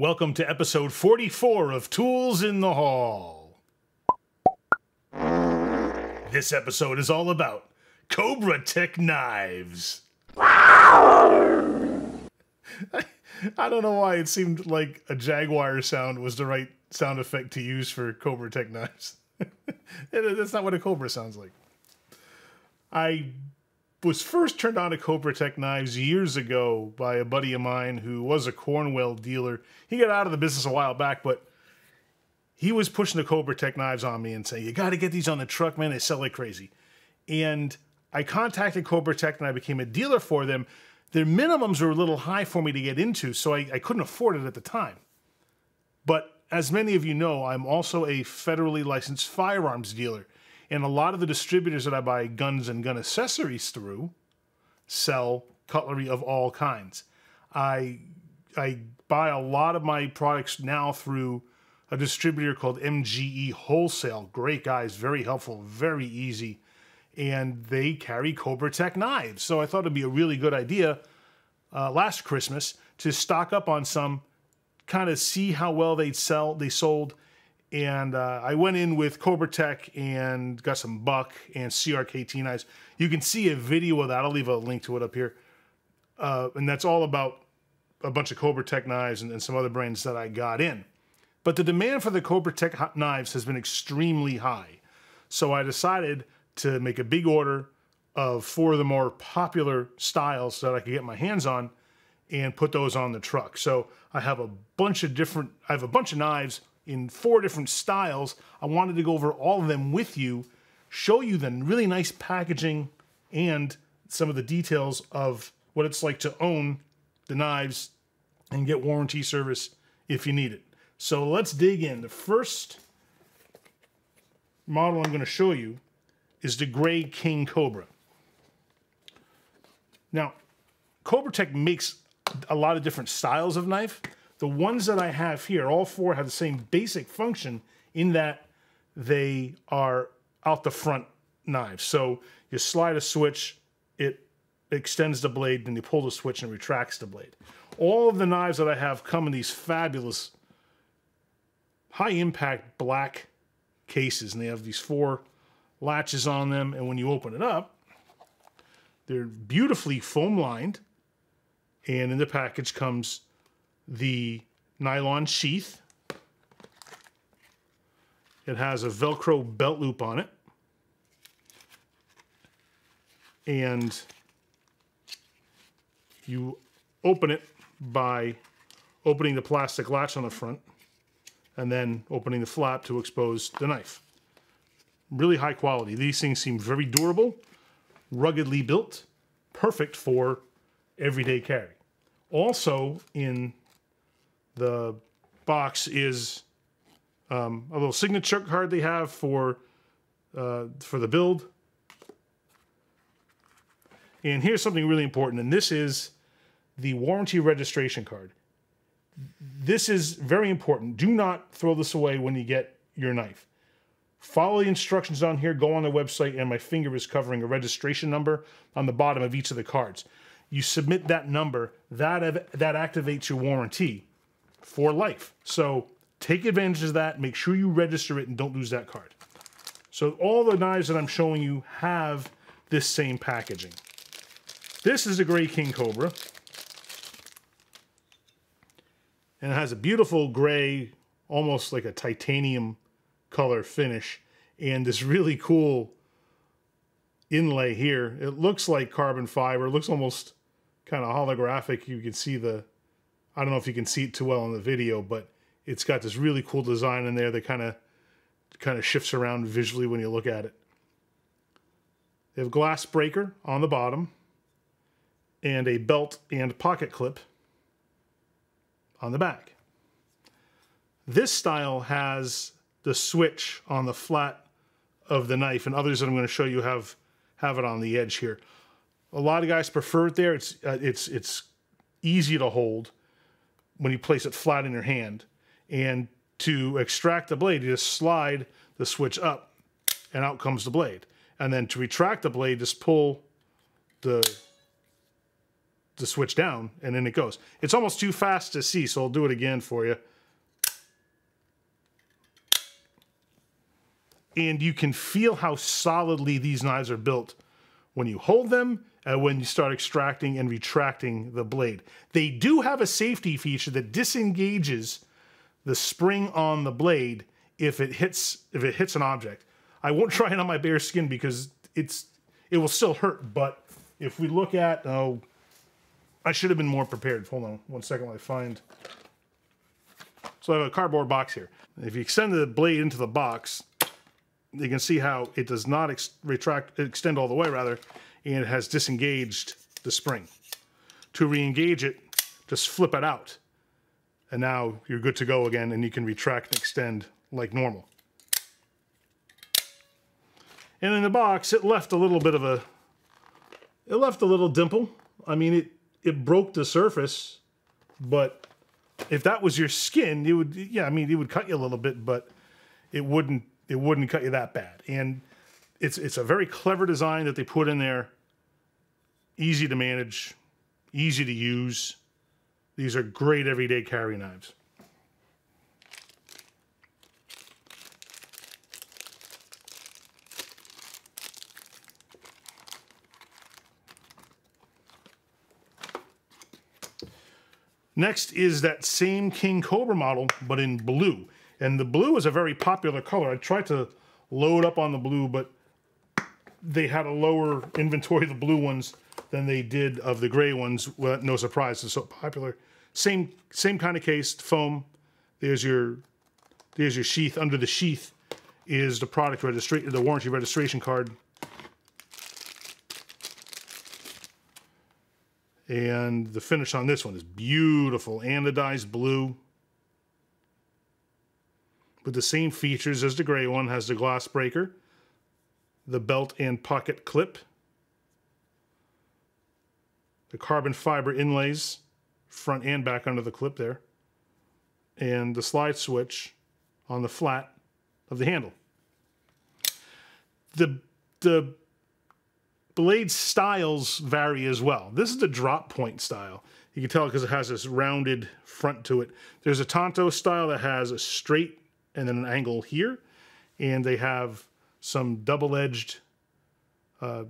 Welcome to episode 44 of Tools in the Haul. This episode is all about Cobratec knives. I don't know why it seemed like a Jaguar sound was the right sound effect to use for Cobratec knives. That's not what a Cobra sounds like. I was first turned on to Cobratec knives years ago by a buddy of mine who was a Cornwell dealer. He got out of the business a while back, but he was pushing the Cobratec knives on me and saying, You got to get these on the truck, man. They sell like crazy. And I contacted Cobratec and I became a dealer for them. Their minimums were a little high for me to get into, so I, I couldn't afford it at the time. But as many of you know, I'm also a federally licensed firearms dealer. And a lot of the distributors that I buy guns and gun accessories through sell cutlery of all kinds. I I buy a lot of my products now through a distributor called MGE Wholesale. Great guys, very helpful, very easy. And they carry Cobratec knives. So I thought it'd be a really good idea uh, last Christmas to stock up on some, kind of see how well they sell, they sold, and uh, I went in with Cobratec and got some Buck and CRKT knives. You can see a video of that. I'll leave a link to it up here. Uh, and that's all about a bunch of Cobratec knives and, and, some other brands that I got in. But the demand for the Cobratec knives has been extremely high. So I decided to make a big order of four of the more popular styles that I could get my hands on and put those on the truck. So I have a bunch of different, I have a bunch of knives in four different styles. I wanted to go over all of them with you, show you the really nice packaging and some of the details of what it's like to own the knives and get warranty service if you need it. So let's dig in. The first model I'm going to show you is the Gray King Cobra. Now, Cobratec makes a lot of different styles of knife. The ones that I have here, all four have the same basic function in that they are out the front knives. So you slide a switch, it extends the blade, then you pull the switch and retracts the blade. All of the knives that I have come in these fabulous high impact black cases, and they have these four latches on them. And when you open it up, they're beautifully foam lined. And in the package comes the nylon sheath. It has a Velcro belt loop on it. And you open it by opening the plastic latch on the front and then opening the flap to expose the knife. Really high quality. These things seem very durable, ruggedly built, perfect for everyday carry. Also in the box is um, a little signature card they have for uh, for the build. And here's something really important, and this is the warranty registration card. This is very important. Do not throw this away when you get your knife. Follow the instructions on here, go on the website, and my finger is covering a registration number on the bottom of each of the cards. You submit that number, that, that activates your warranty for life. So take advantage of that. Make sure you register it and don't lose that card. So all the knives that I'm showing you have this same packaging. This is a Gray King Cobra. And it has a beautiful gray, almost like a titanium color finish. And this really cool inlay here. It looks like carbon fiber. It looks almost kind of holographic. You can see the I don't know if you can see it too well in the video, but it's got this really cool design in there that kind of kind of shifts around visually when you look at it. They have glass breaker on the bottom and a belt and pocket clip on the back. This style has the switch on the flat of the knife and others that I'm going to show you have have it on the edge here. A lot of guys prefer it there. It's uh, it's it's easy to hold when you place it flat in your hand. And to extract the blade, you just slide the switch up and out comes the blade. And then to retract the blade, just pull the the switch down, and then it goes. It's almost too fast to see, so I'll do it again for you. And you can feel how solidly these knives are built when you hold them and when you start extracting and retracting the blade. They do have a safety feature that disengages the spring on the blade if it hits if it hits an object. I won't try it on my bare skin because it's it will still hurt, but if we look at oh I should have been more prepared. Hold on one second while I find so I have a cardboard box here. If you extend the blade into the box, you can see how it does not retract, extend all the way rather, and it has disengaged the spring. To re-engage it, just flip it out. And now you're good to go again and you can retract and extend like normal. And in the box, it left a little bit of a, it left a little dimple. I mean, it, it broke the surface, but if that was your skin, it would, yeah, I mean, it would cut you a little bit, but it wouldn't, it wouldn't cut you that bad. And it's, it's a very clever design that they put in there. Easy to manage, easy to use. These are great everyday carry knives. Next is that same King Cobra model, but in blue. And the blue is a very popular color. I tried to load up on the blue, but they had a lower inventory of the blue ones than they did of the gray ones. Well, no surprise, it's so popular. Same same kind of case, foam. There's your there's your sheath. Under the sheath is the product registration, the warranty registration card. And the finish on this one is beautiful, anodized blue. With the same features as the gray one, has the glass breaker, the belt and pocket clip, the carbon fiber inlays, front and back under the clip there, and the slide switch on the flat of the handle. The, the blade styles vary as well. This is the drop point style. You can tell because it has this rounded front to it. There's a Tanto style that has a straight and then an angle here, and they have some double-edged uh,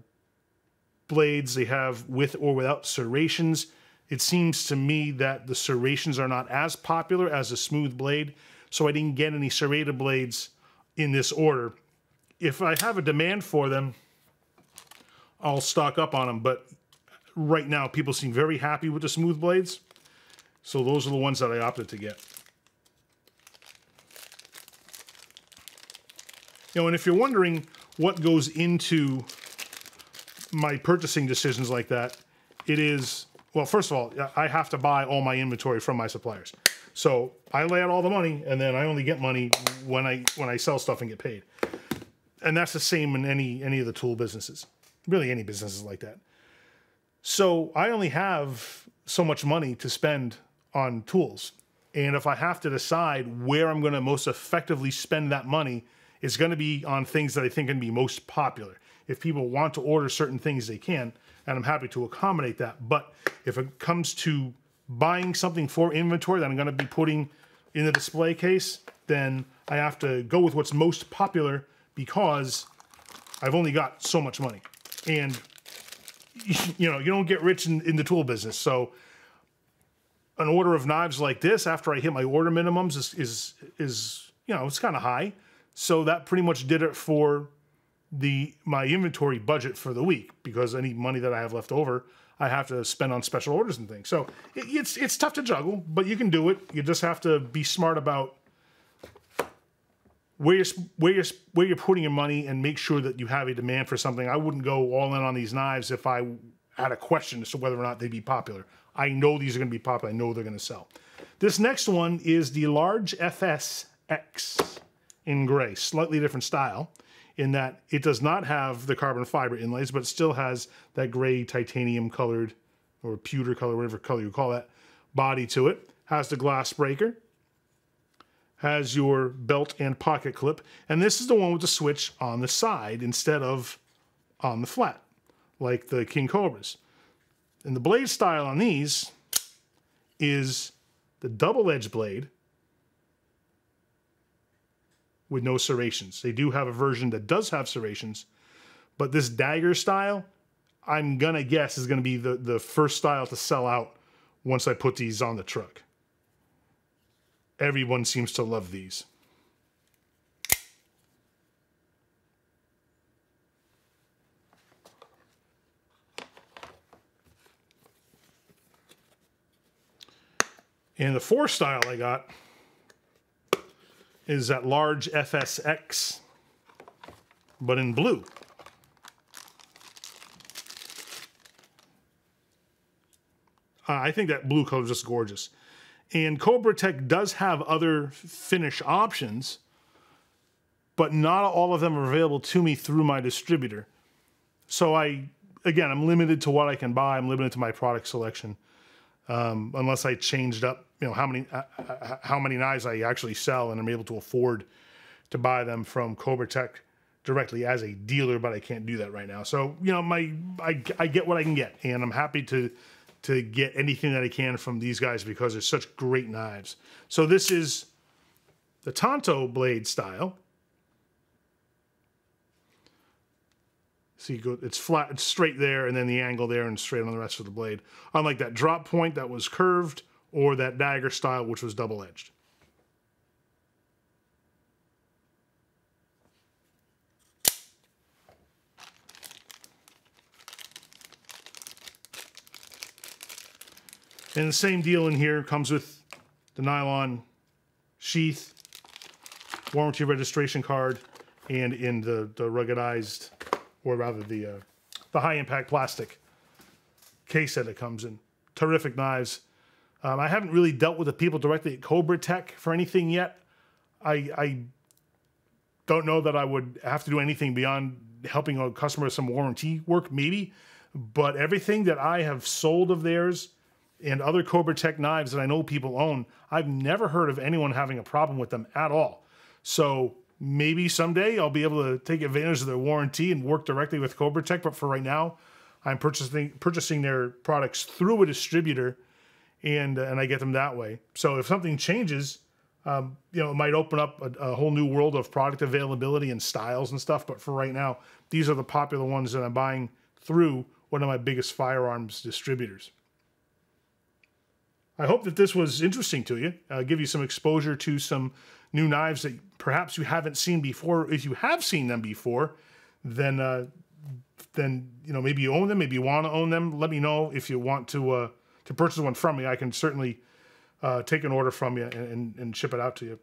blades. They have with or without serrations. It seems to me that the serrations are not as popular as a smooth blade, so I didn't get any serrated blades in this order. If I have a demand for them, I'll stock up on them, but right now people seem very happy with the smooth blades, so those are the ones that I opted to get. You know, and if you're wondering what goes into my purchasing decisions like that, it is, well, first of all, I have to buy all my inventory from my suppliers. So I lay out all the money and then I only get money when I when I sell stuff and get paid. And that's the same in any any of the tool businesses. Really any businesses like that. So I only have so much money to spend on tools. And if I have to decide where I'm going to most effectively spend that money, it's going to be on things that I think can be most popular. If people want to order certain things, they can, and I'm happy to accommodate that. But if it comes to buying something for inventory that I'm going to be putting in the display case, then I have to go with what's most popular because I've only got so much money. And, you know, you don't get rich in, in the tool business. So an order of knives like this after I hit my order minimums is, is, is you know, it's kind of high. So that pretty much did it for the my inventory budget for the week because any money that I have left over, I have to spend on special orders and things. So it, it's it's tough to juggle, but you can do it. You just have to be smart about where you're where you're where you're putting your money and make sure that you have a demand for something. I wouldn't go all in on these knives if I had a question as to whether or not they'd be popular. I know these are going to be popular. I know they're going to sell. This next one is the large FS-X in gray, slightly different style in that it does not have the carbon fiber inlays, but still has that gray titanium colored or pewter color, whatever color you call that, body to it. Has the glass breaker, has your belt and pocket clip, and this is the one with the switch on the side instead of on the flat, like the King Cobras. And the blade style on these is the double edged blade with no serrations. They do have a version that does have serrations, but this dagger style, I'm gonna guess is gonna be the, the first style to sell out once I put these on the truck. Everyone seems to love these. And the four style I got is that large FS-X, but in blue. Uh, I think that blue color is just gorgeous. And Cobratec does have other finish options, but not all of them are available to me through my distributor. So I, again, I'm limited to what I can buy. I'm limited to my product selection, um, unless I changed up, you know, how many uh, uh, how many knives I actually sell, and I'm able to afford to buy them from Cobratec directly as a dealer. But I can't do that right now. So you know, my I, I get what I can get, and I'm happy to to get anything that I can from these guys because they're such great knives. So this is the Tanto blade style. See, go, it's flat, it's straight there, and then the angle there and straight on the rest of the blade. Unlike that drop point that was curved, or that dagger style, which was double-edged. And the same deal in here comes with the nylon sheath, warranty registration card, and in the, the ruggedized, or rather the, uh, the high impact plastic case that it comes in. Terrific knives. Um, I haven't really dealt with the people directly at Cobratec for anything yet. I, I don't know that I would have to do anything beyond helping a customer with some warranty work, maybe. But everything that I have sold of theirs and other Cobratec knives that I know people own, I've never heard of anyone having a problem with them at all. So maybe someday I'll be able to take advantage of their warranty and work directly with Cobratec. But for right now, I'm purchasing purchasing their products through a distributor, and uh, and I get them that way. So if something changes, um, you know, it might open up a, a, whole new world of product availability and styles and stuff. But for right now, these are the popular ones that I'm buying through one of my biggest firearms distributors. I hope that this was interesting to you, uh, give you some exposure to some new knives that perhaps you haven't seen before. If you have seen them before, then uh, then you know maybe you own them, maybe you want to own them. Let me know if you want to uh, to purchase one from me. I can certainly uh, take an order from you and, and, and ship it out to you.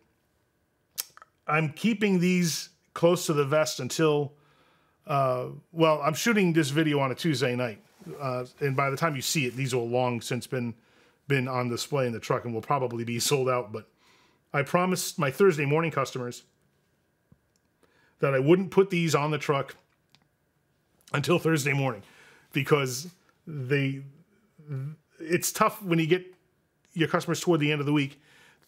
I'm keeping these close to the vest until uh, well, I'm shooting this video on a Tuesday night, uh, and by the time you see it, these will long since been been on display in the truck and will probably be sold out. But I promised my Thursday morning customers that I wouldn't put these on the truck until Thursday morning because they it's tough when you get your customers toward the end of the week.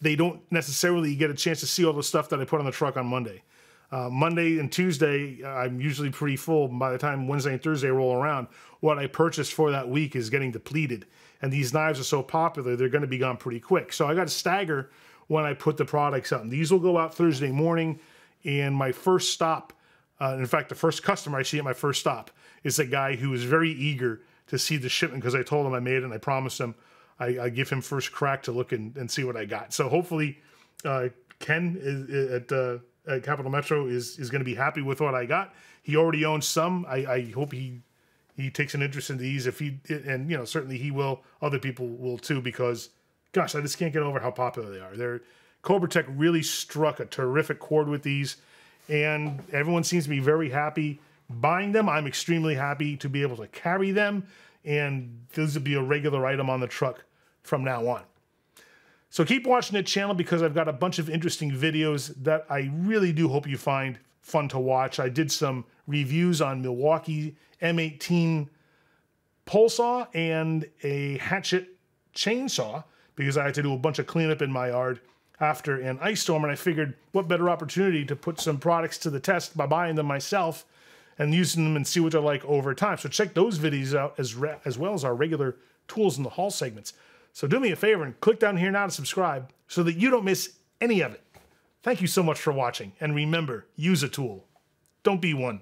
They don't necessarily get a chance to see all the stuff that I put on the truck on Monday. Uh, Monday and Tuesday, I'm usually pretty full. By the time Wednesday and Thursday roll around, what I purchased for that week is getting depleted. And these knives are so popular, they're going to be gone pretty quick. So I got to stagger when I put the products out. And these will go out Thursday morning. And my first stop, uh, in fact, the first customer I see at my first stop is a guy who is very eager to see the shipment because I told him I made it and I promised him I, I give him first crack to look and, and see what I got. So hopefully, uh, Ken is, at uh, at Capital Metro is is going to be happy with what I got. He already owns some. I, I hope he he takes an interest in these. If he and you know certainly he will. Other people will too because gosh, I just can't get over how popular they are. They're Cobratec really struck a terrific chord with these, and everyone seems to be very happy buying them. I'm extremely happy to be able to carry them, and this will be a regular item on the truck from now on. So keep watching the channel because I've got a bunch of interesting videos that I really do hope you find fun to watch. I did some reviews on Milwaukee M18 pole saw and a hatchet chainsaw because I had to do a bunch of cleanup in my yard after an ice storm and I figured what better opportunity to put some products to the test by buying them myself and using them and see what they're like over time. So check those videos out as, re- as well as our regular tools in the haul segments. So do me a favor and click down here now to subscribe so that you don't miss any of it. Thank you so much for watching, and remember, use a tool. Don't be one.